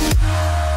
Yeah.